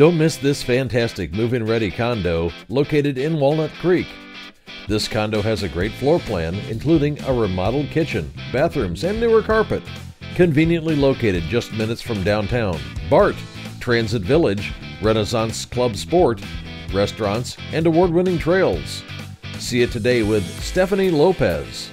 Don't miss this fantastic move in ready condo located in Walnut Creek. This condo has a great floor plan, including a remodeled kitchen, bathrooms, and newer carpet. Conveniently located just minutes from downtown, BART, Transit Village, Renaissance Club Sport, restaurants, and award winning trails. See it today with Stephanie Lopez.